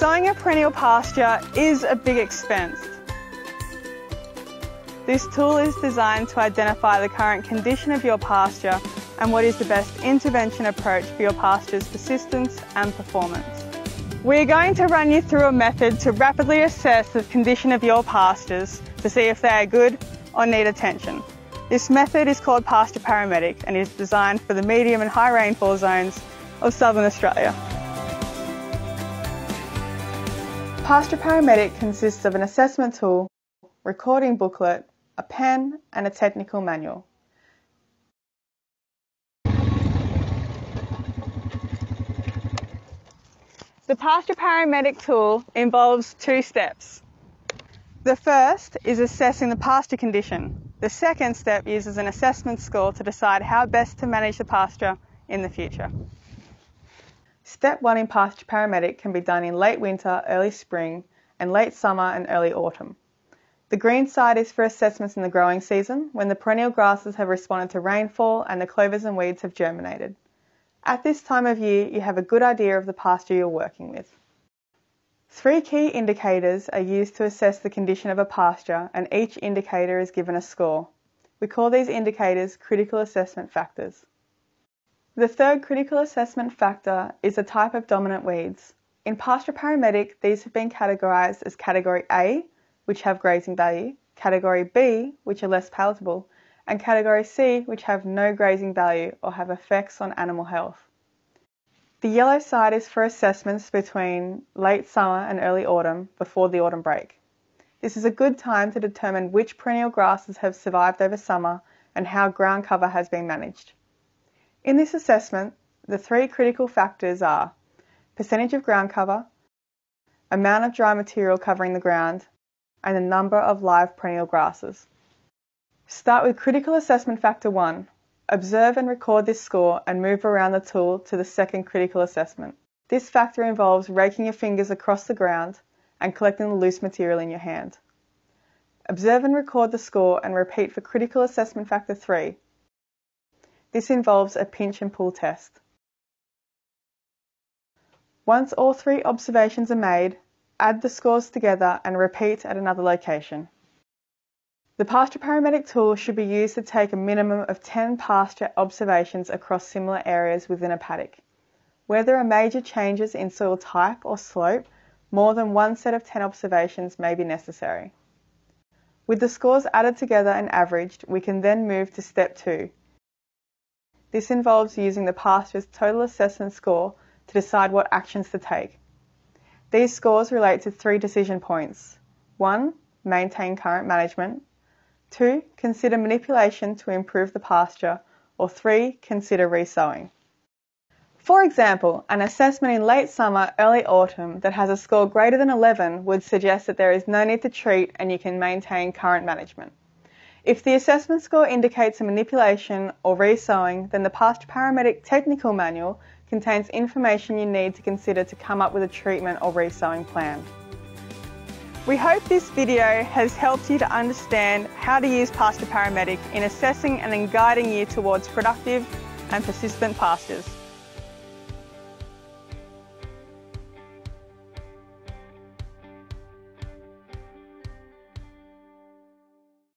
Growing a perennial pasture is a big expense. This tool is designed to identify the current condition of your pasture and what is the best intervention approach for your pasture's persistence and performance. We're going to run you through a method to rapidly assess the condition of your pastures to see if they are good or need attention. This method is called Pasture Paramedic and is designed for the medium and high rainfall zones of southern Australia. Pasture Paramedic consists of an assessment tool, recording booklet, a pen and a technical manual. The Pasture Paramedic tool involves two steps. The first is assessing the pasture condition. The second step uses an assessment score to decide how best to manage the pasture in the future. Step 1 in Pasture Paramedic can be done in late winter, early spring, and late summer and early autumn. The green side is for assessments in the growing season when the perennial grasses have responded to rainfall and the clovers and weeds have germinated. At this time of year, you have a good idea of the pasture you're working with. Three key indicators are used to assess the condition of a pasture and each indicator is given a score. We call these indicators critical assessment factors. The third critical assessment factor is a type of dominant weeds. In Pasture Paramedic, these have been categorised as Category A, which have grazing value, Category B, which are less palatable, and Category C, which have no grazing value or have effects on animal health. The yellow side is for assessments between late summer and early autumn before the autumn break. This is a good time to determine which perennial grasses have survived over summer and how ground cover has been managed. In this assessment, the three critical factors are percentage of ground cover, amount of dry material covering the ground, and the number of live perennial grasses. Start with critical assessment factor 1. Observe and record this score and move around the tool to the second critical assessment. This factor involves raking your fingers across the ground and collecting the loose material in your hand. Observe and record the score and repeat for critical assessment factor 3. This involves a pinch and pull test. Once all three observations are made, add the scores together and repeat at another location. The pasture paramedic tool should be used to take a minimum of 10 pasture observations across similar areas within a paddock. Where there are major changes in soil type or slope, more than one set of 10 observations may be necessary. With the scores added together and averaged, we can then move to step 2. This involves using the pasture's total assessment score to decide what actions to take. These scores relate to three decision points. 1. Maintain current management. 2. Consider manipulation to improve the pasture. Or 3. Consider resowing. For example, an assessment in late summer, early autumn that has a score greater than 11 would suggest that there is no need to treat and you can maintain current management. If the assessment score indicates a manipulation or resowing, then the Pasture Paramedic Technical Manual contains information you need to consider to come up with a treatment or resowing plan. We hope this video has helped you to understand how to use Pasture Paramedic in assessing and in guiding you towards productive and persistent pastures.